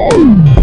Oh!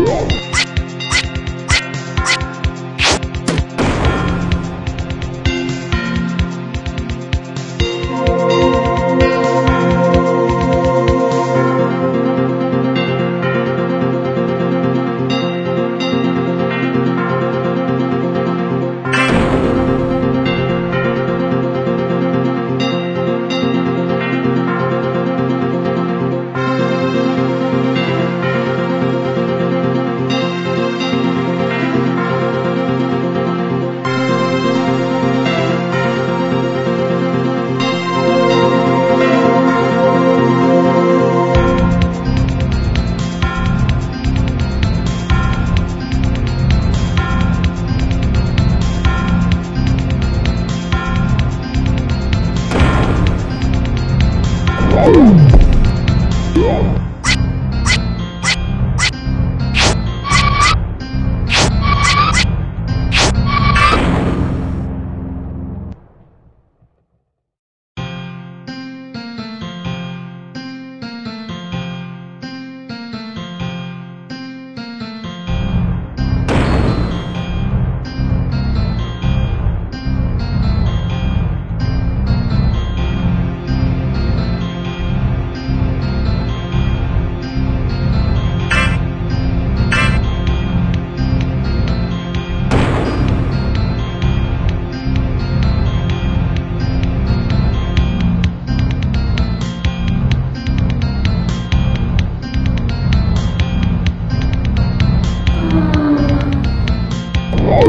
Woo!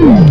Boom!